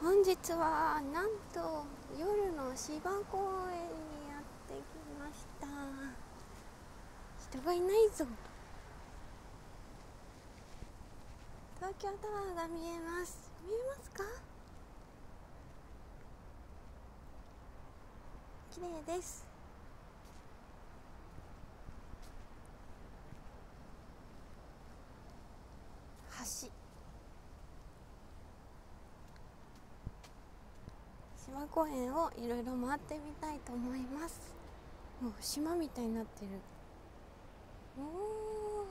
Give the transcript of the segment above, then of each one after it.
本日はなんと夜の芝公園にやってきました。人がいないぞ。東京タワーが見えます。見えますか？綺麗です。島公園をいろいろ回ってみたいと思います。もう島みたいになってる。おお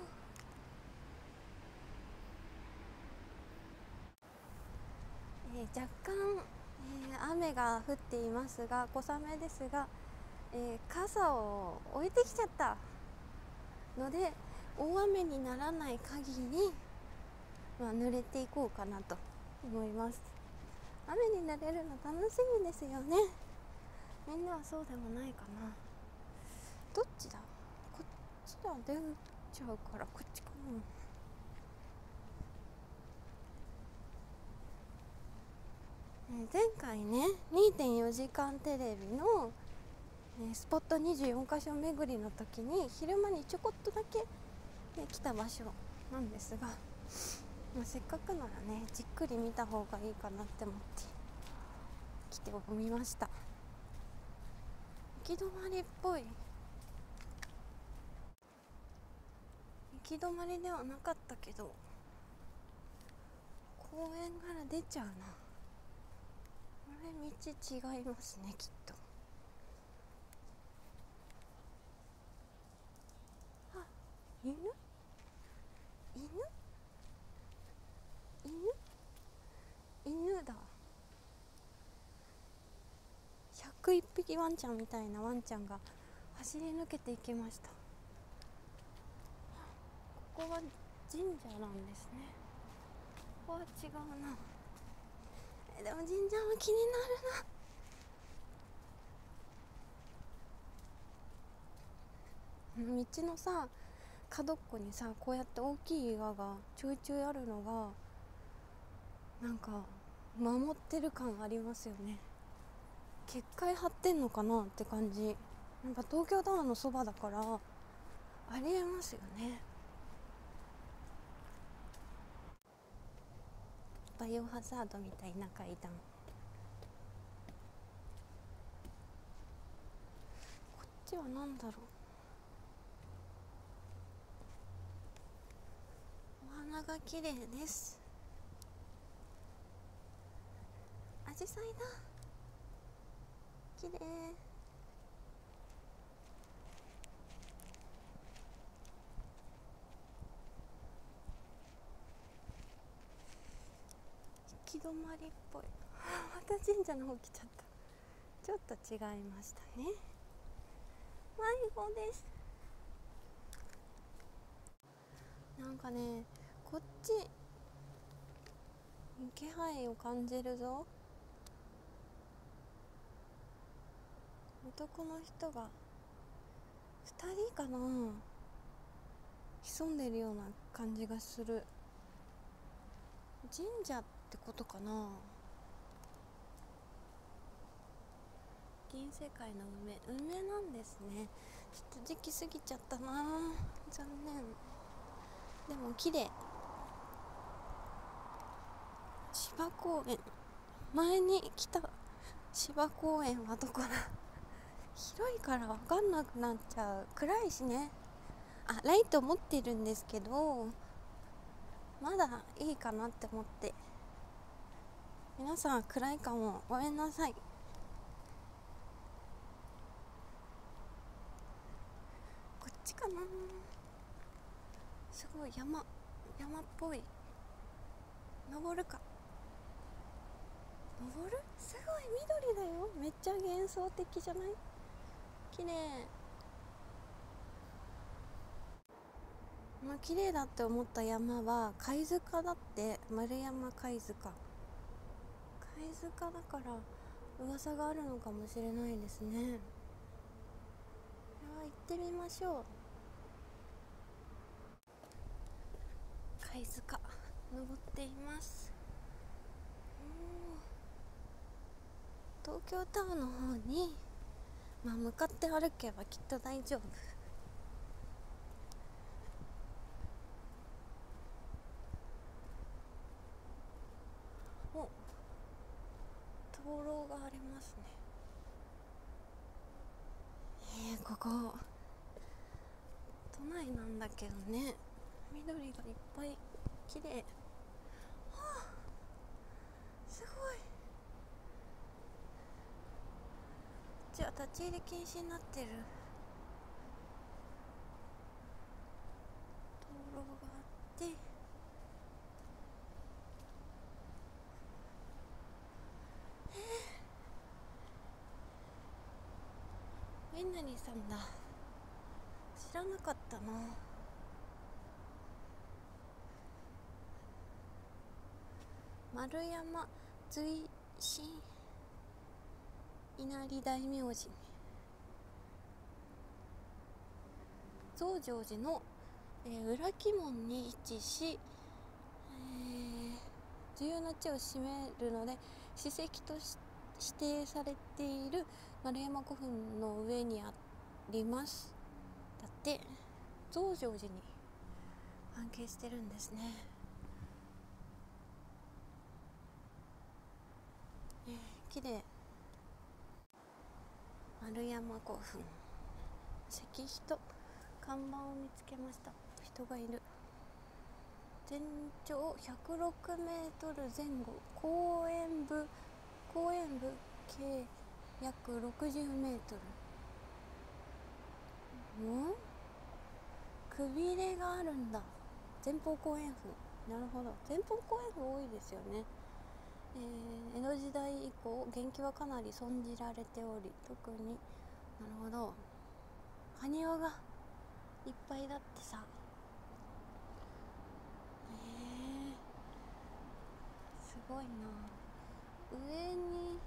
えー、若干、えー、雨が降っていますが小雨ですが、えー、傘を置いてきちゃったので大雨にならない限り、まあ、濡れていこうかなと思います。雨になれるの楽しみですよね。みんなはそうでもないかな。どっちだ？こっちだ。出ちゃうからこっちかな。前回ね2.4時間テレビのスポット24か所巡りの時に昼間にちょこっとだけ、来た場所なんですが、まあ、せっかくならねじっくり見た方がいいかなって思って来てみました。行き止まりっぽい。行き止まりではなかったけど公園から出ちゃうな。これ道違いますねきっと。あ犬？犬？犬だ101匹ワンちゃんみたいなワンちゃんが走り抜けていきました。ここは神社なんですね。ここは違うな。えでも神社も気になるな。道のさ角っこにさこうやって大きい岩がちょいちょいあるのがなんか守ってる感ありますよね。結界張ってんのかなって感じ。なんか東京タワーのそばだからありえますよね。バイオハザードみたいな階段。こっちは何だろう。お花が綺麗です。アジサイだ綺麗行き止まりっぽいまた神社の方来ちゃったちょっと違いましたね迷子ですなんかねこっち気配を感じるぞ男の人が2人かな潜んでるような感じがする。神社ってことかな。銀世界の梅。梅なんですね。ちょっと時期過ぎちゃったな。残念。でも綺麗。芝公園。前に来た芝公園はどこだ？広いから分かんなくなっちゃう暗いしね。あライト持ってるんですけどまだいいかなって思って。皆さん暗いかもごめんなさい。こっちかな。すごい山山っぽい。登るか。登る？すごい緑だよ。めっちゃ幻想的じゃない？綺麗。まあ綺麗だって思った山は貝塚だって。丸山貝塚。貝塚だから噂があるのかもしれないですね。では行ってみましょう。貝塚登っています。東京タワーの方に、まあ、向かって歩けばきっと大丈夫。お灯籠がありますね。えー、ここ。都内なんだけどね。緑がいっぱい。綺麗はあすごいじゃあ立ち入り禁止になってる。道路があって。えー、えなりさんだ。知らなかったな。丸山随心稲荷大明神増上寺の、えー、裏鬼門に位置し、えー、重要な地を占めるので史跡とし指定されている丸山古墳の上にあります。だって増上寺に関係してるんですね。えー、綺麗。丸山古墳石碑と看板を見つけました。人がいる。全長106メートル前後。公園部。公園部計約60メートル。ん？くびれがあるんだ。前方後円墳なるほど。前方後円墳多いですよね。えー、江戸時代以降元気はかなり損じられており特になるほど。埴輪がいっぱいだってさ。えー、すごいな。上に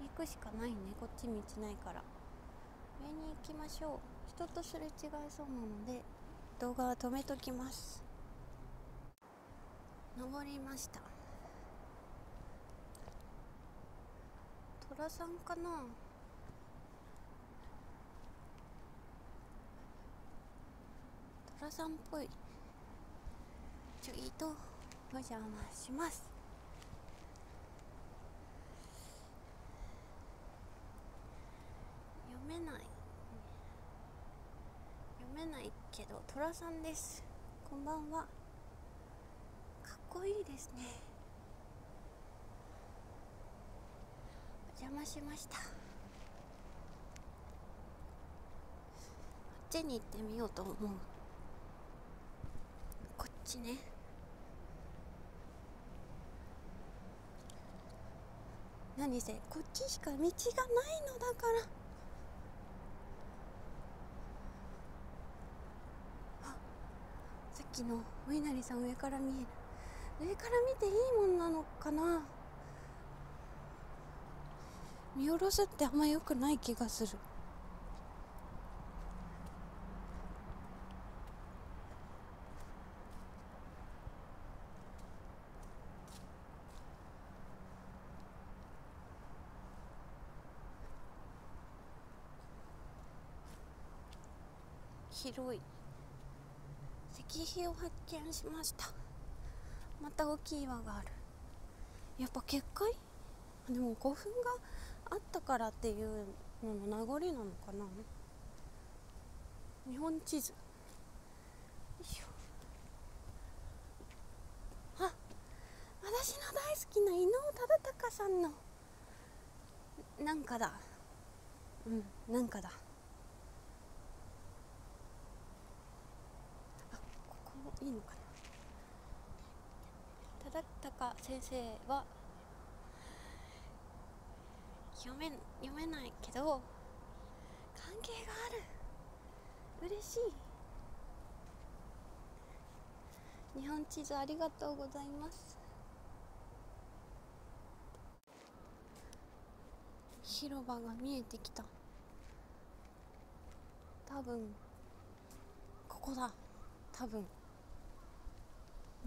行くしかないね。こっち道ないから。上に行きましょう。人とすれ違いそうなので動画は止めときます。登りました。寅さんかな？寅さんっぽい。ちょいとお邪魔します。読めない。読めないけど寅さんです。こんばんは。かっこいいですねお邪魔しました。こっちに行ってみようと思う。こっちね。何せこっちしか道がないのだから。あさっきのお稲荷さん上から見える。上から見ていいもんなのかな。見下ろすってあんま良くない気がする。広い。石碑を発見しました。また大きい岩がある。やっぱ結界？でも古墳があったからっていうのの名残なのかな？日本地図。あ私の大好きな伊能忠敬さんの。なんかだ。うんなんかだ。あここいいのかな？忠敬先生は読め読めないけど関係がある。嬉しい。日本地図ありがとうございます。広場が見えてきた。多分ここだ。多分。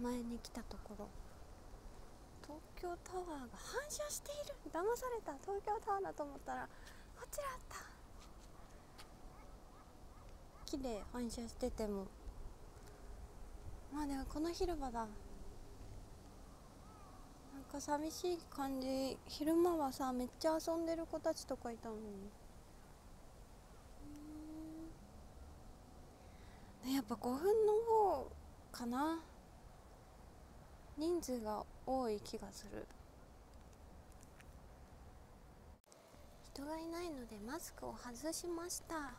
前に来たところ。東京タワーが反射している。騙された。東京タワーだと思ったらこちら。あった綺麗。反射してても。まあでもこの広場だ。なんか寂しい感じ。昼間はさめっちゃ遊んでる子たちとかいたのに。やっぱ5分の方かな。人数が多い気がする。人がいないのでマスクを外しました。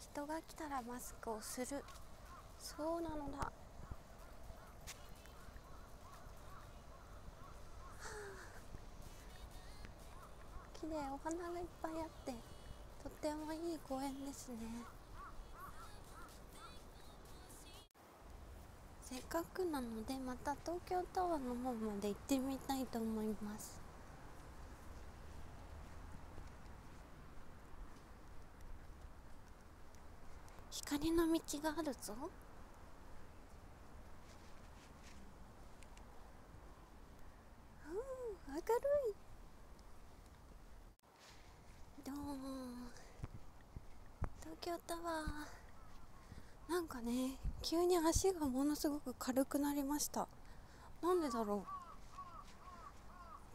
人が来たらマスクをする。そうなのだ、はあ、綺麗お花がいっぱいあってとってもいい公園ですね。せっかくなのでまた東京タワーの方まで行ってみたいと思います。光の道があるぞ。うん明るい。どーん東京タワー。なんかね急に足がものすごく軽くなりました。なんでだろう。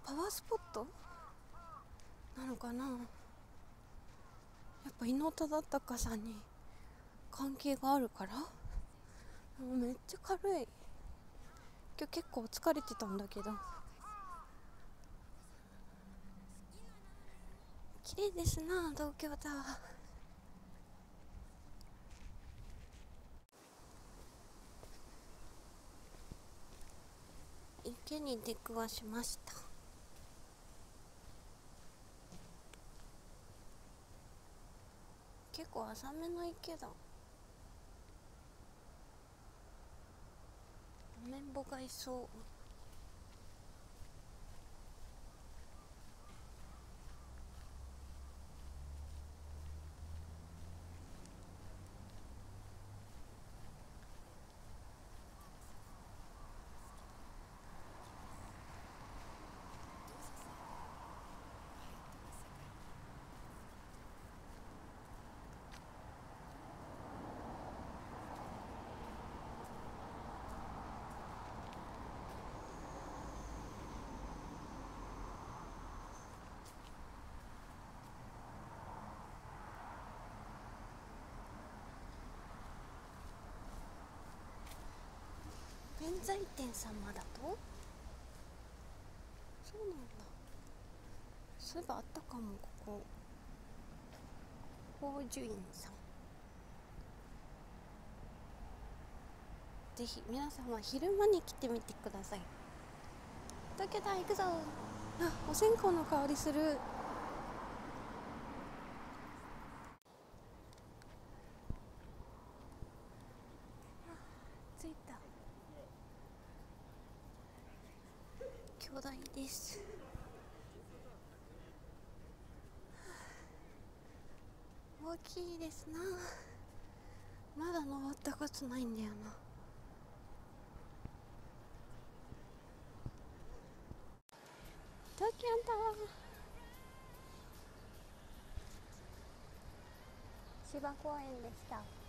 パワースポット？なのかな。やっぱ伊能忠敬さんに関係があるから？もうめっちゃ軽い。今日結構疲れてたんだけど。綺麗ですな東京タワー。けに出くわしました。結構浅めの池だ。アメンボがいそう。財天様だと？そうなんだ。そういえばあったかもここ。宝珠院さん。ぜひ皆さんは昼間に来てみてください。東京タワー行くぞ。あお線香の香りする着いた巨大です。大きいですな。まだ登ったことないんだよな。東京タワー。芝公園でした。